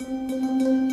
Música